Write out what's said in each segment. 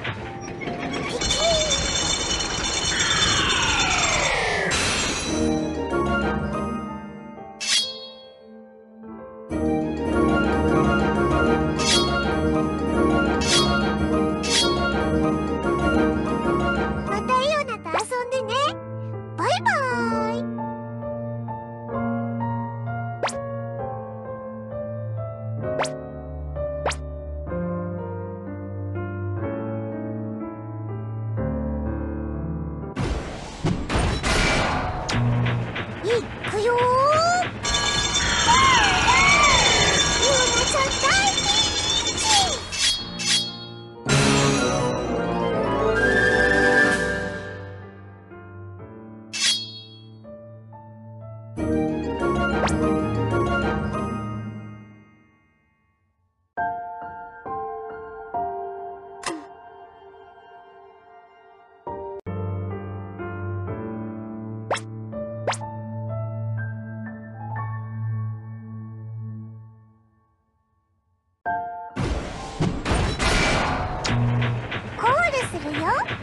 ま哎哟よ。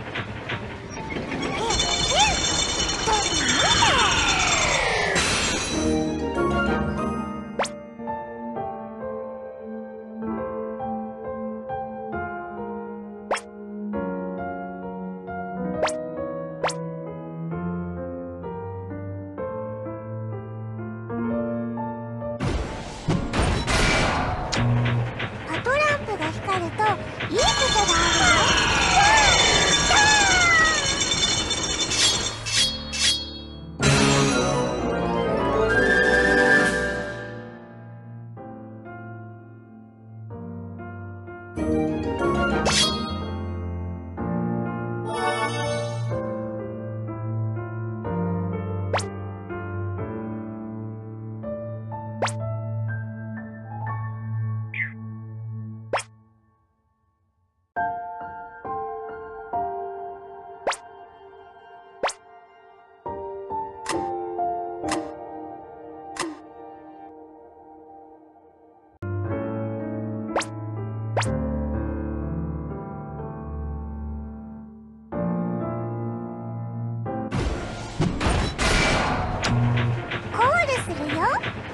するよ。